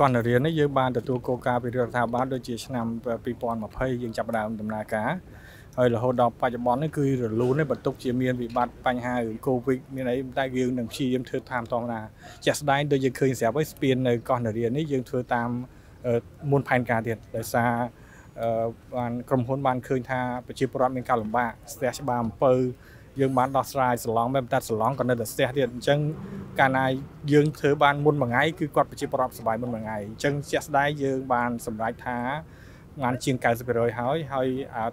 កណ្ដារៀននេះយើងបានទទួលគោលការណ៍ពីរដ្ឋាភិបាលដូចជាឆ្នាំ2020យើងចាប់ផ្ដើមដំណើរការហើយរហូតដល់បច្ចុប្បន្ននេះគឺរលូននេះបន្ទុកជាមានវិបត្តិបញ្ហារឿងកូវីដមានអីតែយើងនឹងព្យាយាមធ្វើតាមធម្មតាជាក់ស្ដែងដូចយើងឃើញស្រាប់ហើយស្ពាននៅកោះនរានេះយើងធ្វើតាមមុនផែនការទៀតដោយសារបានក្រុមហ៊ុនបានឃើញថាប្រជាពលរដ្ឋមានការលំបាកស្ទះច្បារអំពើ យើងបានដោះស្រាយសឡងមែនតែសឡងក៏នៅតែស្ទះទៀតអញ្ចឹងកាលណាយើងធ្វើបានមុនមួយថ្ងៃគឺគាត់ប្រជាពលរដ្ឋសុបាយមុនមួយថ្ងៃអញ្ចឹងជាក់ស្ដែងយើងបានសម្រេចថាបានជាង90%ហើយហើយ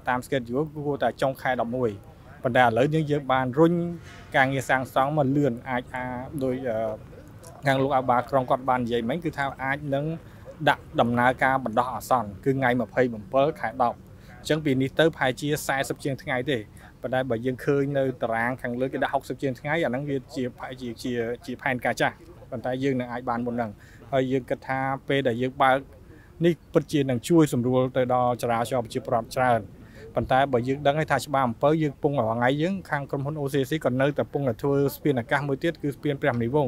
តាម schedule គួរតែចុងខែ11ប៉ុន្តែឥឡូវយើងយើងបានរុញការងារសាងសង់មកលឿនអាចអាដោយខាងលោកអាបាក្រុងគាត់បាននិយាយមិញគឺថាអាចនឹងដាក់ដំណើរការបណ្ដោះអាសន្នគឺថ្ងៃ27ខែ10 អញ្ចឹងពីនេះទៅប្រហែលជា40ជាងថ្ងៃទេប៉ុន្តែបើយើងឃើញនៅតារាងខាងលើគេដាក់60ជាងថ្ងៃអាហ្នឹងវាជាប្រហែលជាជាជាផែនការចាស់ប៉ុន្តែយើងនឹងអាចបានមុនហ្នឹងហើយយើងគិតថាពេលដែលយើងបើកនេះពិតជានឹងជួយសម្រួលទៅដល់ចរាចរណ៍ប្រជាប្រដ្ឋច្រើន ប៉ុន្តែបើយើងដឹងថាច្បារអំពើយើងពងរាល់ថ្ងៃយើងខាងក្រុមហ៊ុន OCC ក៏នៅតែពងតែធ្វើស្ពានអាកាសមួយទៀតគឺស្ពានព្រះមនីវង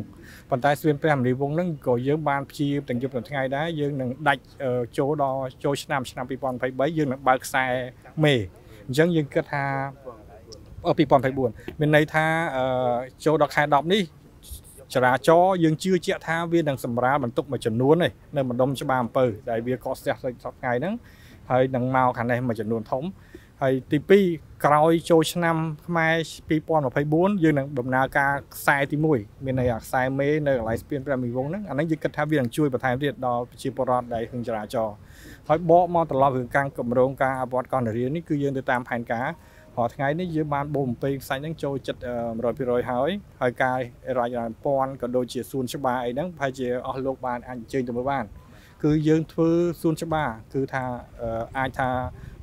ប៉ុន្តែស្ពានព្រះមនីវងហ្នឹងក៏យើងបានព្យាយាមទាំងយប់ទាំងថ្ងៃដែរយើងនឹងដាច់ចូលដល់ចូលឆ្នាំឆ្នាំ2023យើងនឹងបើកខ្សែមេអញ្ចឹងយើងគិតថា2024មានន័យថាចូលដល់ខែ10នេះចរាចរយើងជឿជាក់ថាវានឹងសម្រាលបន្ទុកមួយចំនួននេះនៅម្ដុំច្បារអំពើដែលវាកកស្ទះសប្ថ្ងៃហ្នឹង ហើយនឹងមកខាងនេះមួយចំនួនធំហើយទី2ក្រោយចូលឆ្នាំខ្មែរ2024យើងនឹងដំណើរការខ្សែទី1មានន័យថាខ្សែមេនៅកន្លែងស្ពានព្រះមីវងហ្នឹងអាហ្នឹងយើងគិតថាវានឹងជួយបន្ថែមទៀតដល់ប្រជាពលរដ្ឋដែលហឹងចរាចរហើយបកមកត្រឡប់រឿងការកម្រងការអភិវឌ្ឍកណ្ដារៀននេះគឺយើងទៅតាមផែនការរាល់ថ្ងៃនេះយើងបានបូមបំពេញខ្សាច់ហ្នឹងចូលចិត្ត100%ហើយហើយការរាយរាប់ពាន់ក៏ដូចជាសួនច្បារអីហ្នឹងប្រហែលជាអស់លោកបានអាចអញ្ជើញទៅមើលបាន គឺយើងធ្វើសួនច្បារគឺថាអាចថា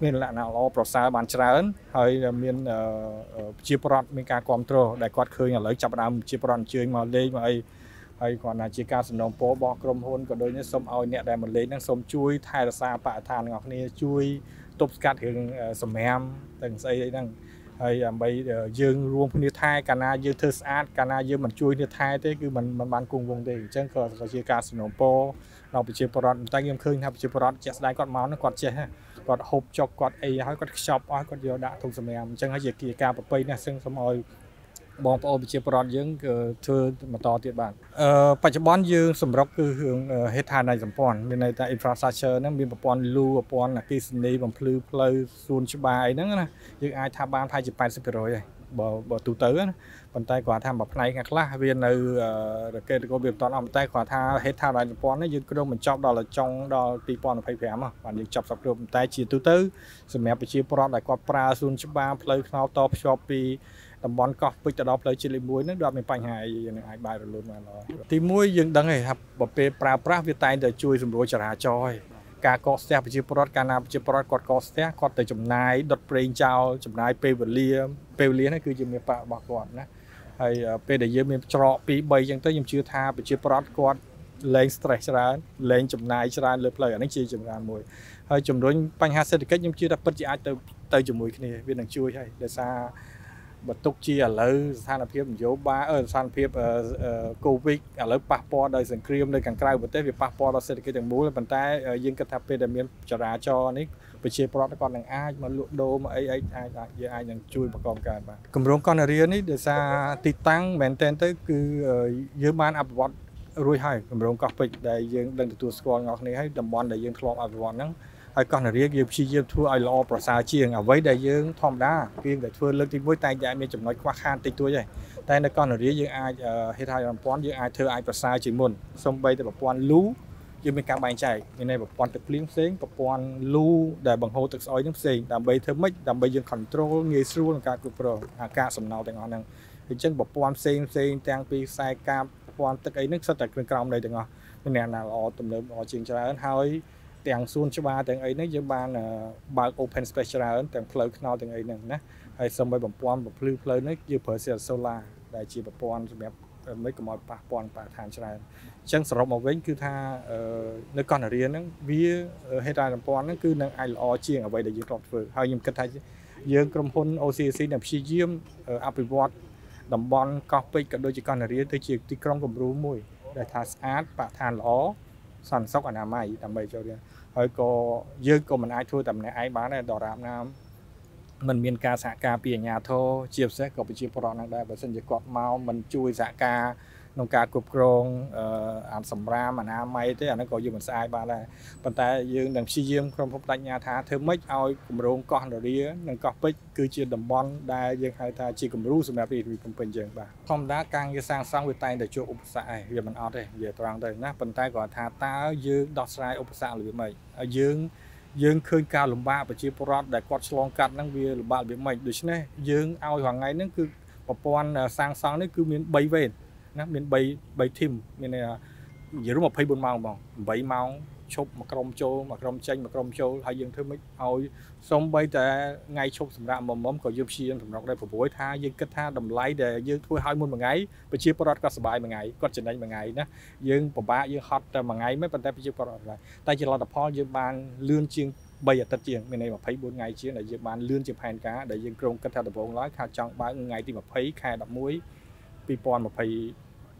មានលក្ខណៈល្អប្រសើរបានច្រើន ហើយមានប្រជាប្រដ្ឋមានការគ្រប់គ្រងដែលគាត់ឃើញឥឡូវចាប់ផ្ដើមប្រជាប្រដ្ឋអញ្ជើញមកលេងមកអីហើយគាត់ថាជាការសំណូមពររបស់ក្រុមហ៊ុនក៏ដូចនេះសូមឲ្យអ្នកដែលមកលេងហ្នឹងសូមជួយថែរក្សាបរិស្ថានទាំងអស់គ្នាជួយទប់ស្កាត់រឿងសម្រាមទាំងស្អីអីហ្នឹង ហើយដើម្បីយើងរួមគ្នាថែកាលណាយើងធ្វើស្អាតកាលណាយើងមិនជួយគ្នាថែទេគឺมันมันបានគង់វង្សទេអញ្ចឹងក៏ជាការសំណូមពរដល់ប្រជាពលរដ្ឋតែខ្ញុំឃើញថាប្រជាពលរដ្ឋជាក់ស្ដែងគាត់មកហ្នឹងគាត់ចេះគាត់ហូបចុកគាត់អីហើយគាត់ខ្ចប់អស់គាត់យកដាក់ធុងសម្រាមអញ្ចឹងហើយជាការប្រពៃណាស់សឹងសូមឲ្យ បងប្អូនប្រជាពលរដ្ឋយើងគឺធ្វើបន្តទៀតបានអឺបច្ចុប្បន្នយើងសម្រុកគឺរឿងហេដ្ឋារចនាសម្ព័ន្ធមានន័យថា infrastructure ហ្នឹងមានប្រព័ន្ធលូប្រព័ន្ធអគ្គិសនីបំភ្លឺផ្លូវសួនច្បារអីហ្នឹងណាយើងអាចថាបានប្រហែលជា80%ហើយបើបើទូទៅណាប៉ុន្តែគាត់ថាមួយផ្នែកខ្លះវានៅរកេតកោវាមិនតាន់អស់ប៉ុន្តែគាត់ថាហេដ្ឋារចនាសម្ព័ន្ធនេះយើងគ្រោងបញ្ចប់ដល់ចុងដល់2025បាទយើងចប់សពគ្រប់ប៉ុន្តែជាទូទៅសម្រាប់ប្រជាពលរដ្ឋដែលគាត់ប្រើសួនច្បារផ្លូវថ្នល់តភ្ជាប់ពី តំបន់កោះពេជ្រទៅដល់ផ្លូវជាតិលេខ1ហ្នឹងដូចមានបញ្ហាអីយើងនឹងអាចបាយរលូនបានល្អទី1យើងដឹងហើយថាបើពេលប្រើប្រាស់វាតែងតែជួយសម្រួលចរាចរណ៍ហើយការកកស្ទះប្រជាពលរដ្ឋកាលណាប្រជាពលរដ្ឋគាត់កកស្ទះគាត់ទៅចំណាយដុតប្រេងចោលចំណាយពេលវេលាពេលវេលាហ្នឹងគឺជាមានបាក់របស់គាត់ណាហើយពេលដែលយើងមានច្រក2 3អញ្ចឹងទៅខ្ញុំជឿថាប្រជាពលរដ្ឋគាត់លែង stress ច្រើនលែងចំណាយច្រើនលើផ្លូវអានេះជាចម្រើនមួយហើយជំរុញបញ្ហាសេដ្ឋកិច្ចខ្ញុំជឿថាពិតជាអាចទៅទៅជាមួយគ្នាវានឹងជួយហើយដោយសារ បើទុកជាឥឡូវស្ថានភាពនយោបាយអឺស្ថានភាពកូវីដឥឡូវប៉ះពាល់ដោយសង្គ្រាមនៅខាងក្រៅប្រទេសវាប៉ះពាល់ដល់សេដ្ឋកិច្ចទាំងមូលប៉ុន្តែយើងគិតថាពេលដែលមានចរាចរណ៍នេះប្រជាពលរដ្ឋគាត់នឹងអាចមកលក់ដូរមកអីអីអាចយើងអាចនឹងជួយបង្កកើតបានគម្រោងកណ្ដារៀននេះដោយសារទីតាំងមែនទែនទៅគឺយើងបានអភិវឌ្ឍរួចហើយគម្រោងកោះពេជ្រដែលយើងដឹងទទួលស្គាល់អ្នកគ្នាហើយតំបន់ដែលយើងធ្លាប់អភិវឌ្ឍហ្នឹង ហើយកោះនរាយើងព្យាយាមធ្វើឲ្យល្អប្រសើរជាងអ្វីដែលយើងធម្មតាគឺតែធ្វើលើកទី1តែតែមានចំណុចខ្វះខាតតិចតួចហើយតែនៅកោះនរាយើងអាចហេដ្ឋារចនាសម្ព័ន្ធយើងអាចធ្វើឲ្យប្រសើរជាងមុនសំបីតែប្រព័ន្ធលូយើងមានការបែងចែកមានន័យប្រព័ន្ធទឹកភ្លៀងផ្សេងប្រព័ន្ធលូដែលបង្ហូរទឹកស្អុយនឹងផ្សេងដើម្បីធ្វើម៉េចដើម្បីយើង control ងាយស្រួលក្នុងការគ្រប់គ្រងអាការសំណល់ទាំងអស់ហ្នឹងអញ្ចឹងប្រព័ន្ធផ្សេងផ្សេងទាំងពីខ្សែកាបប្រព័ន្ធទឹកអីហ្នឹងសុទ្ធតែគ្រឿងក្រោមនៃទាំងអស់មានអ្នកណាល្អទំនើបល្អជាងច្រើនហើយ ទាំងសួនច្បារទាំងអីហ្នឹងយើងបានបើក open space ច្រើនទាំងផ្លូវថ្នល់ទាំងអីហ្នឹងណាហើយសូម្បីបំពន់បំភ្លឺផ្លូវនេះយើងប្រើ solar ដែលជាប្រព័ន្ធសម្រាប់មិនកុំឲ្យប៉ះពាល់បរិស្ថានច្រើនអញ្ចឹងសរុបមកវិញគឺថានៅកណ្ដារៀនហ្នឹងវាហេតុតែសម្ព័ន្ធហ្នឹងគឺនឹងអាចល្អជាងអ្វីដែលយើងធ្លាប់ធ្វើហើយខ្ញុំគិតថាយើងក្រុមហ៊ុន OCC នឹងព្យាយាមអភិវឌ្ឍតំបន់កោះពេជ្រក៏ដូចជាកណ្ដារៀនទៅជាទីក្រុងគំរូមួយដែលថាស្អាតបរិស្ថានល្អសន្តិសុខអនាម័យដើម្បីចូលរៀន ហើយក៏យើងក៏មិនអាចធ្វើតែម្នាក់ឯងបានដែរដរាបណាมันមានការសហការពីអាជ្ញាធរជាពិសេសក៏ប្រជាពលរដ្ឋនឹងដែរបើសិនជាគាត់មកមិនជួយសហការ ក្នុងការគ្រប់គ្រងអានសម្រាមអនាម័យទេអានោះក៏យើងមិនស្អាតបានដែរប៉ុន្តែយើងនឹងព្យាយាមក្រុមហ៊ុនបដិញ្ញាថាធ្វើម៉េចឲ្យគម្រោងកោះនរានិងកោះពេជ្រគឺជាតំបន់ដែលយើងហៅថាជាគំរូសម្រាប់រាជធានីភ្នំពេញយើងបាទធម្មតាការងារសាងសង់វាតែងតែជួបឧបសគ្គឯងវាមិនអត់ទេវាត្រង់ទៅណាប៉ុន្តែគាត់ថាតើយើងដោះស្រាយឧបសគ្គរបៀបម៉េចហើយយើងយើងឃើញការលំបាកប្រជាពលរដ្ឋដែលគាត់ឆ្លងកាត់ហ្នឹងវាលំបាករបៀបម៉េចដូច្នេះយើងឲ្យរាល់ថ្ងៃហ្នឹងគឺប្រព័ន្ធសាងសង់នេះគឺមាន3វេន ណាមាន3 3 team មាននិយាយរួម24ម៉ោងបង8ម៉ោងឈប់មួយក្រុមចូលមួយក្រុមចេញមួយក្រុមចូលហើយយើងធ្វើមិនឲ្យសំបីតែថ្ងៃឈប់សម្រាប់មុំមុំក៏យើងព្យាយាមសម្រុកដែរព្រោះថាយើងគិតថាតម្លៃដែលយើងធ្វើឲ្យមុនមួយថ្ងៃប្រជាពលរដ្ឋក៏សប្បាយមួយថ្ងៃគាត់ចំណេញមួយថ្ងៃណាយើងពិបាកយើងហត់តែមួយថ្ងៃមិនប៉ុន្តែប្រជាពលរដ្ឋសប្បាយតែជាលទ្ធផលយើងបានលឿនជាង3អាទិត្យជាងមានន័យ24ថ្ងៃជាងដែលយើងបានលឿនជាផែនការដែលយើងក្រុងគិតថាដំបូងឡើយថាចង់បើកថ្ងៃទី20ខែ11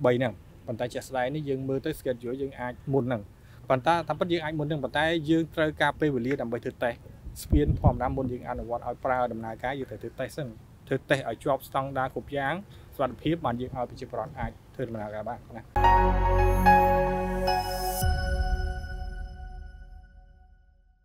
2023ហ្នឹងប៉ុន្តែជាក់ស្ដែងនេះយើងមើលទៅ schedule យើងអាចមុនហ្នឹងប៉ុន្តែតាមពិតយើងអាចមុននឹងប៉ុន្តែយើងត្រូវការពេលវេលាដើម្បីធ្វើតេស្តស្ពានធម្មតាមុនយើងអនុវត្តឲ្យប្រើដំណើរការយើងត្រូវធ្វើតេស្តសិនធ្វើតេស្តឲ្យជាប់ស្តង់ដារគ្រប់យ៉ាងសុខភាពបានយើងឲ្យប្រជាពលរដ្ឋអាចធ្វើដំណើរការបានណា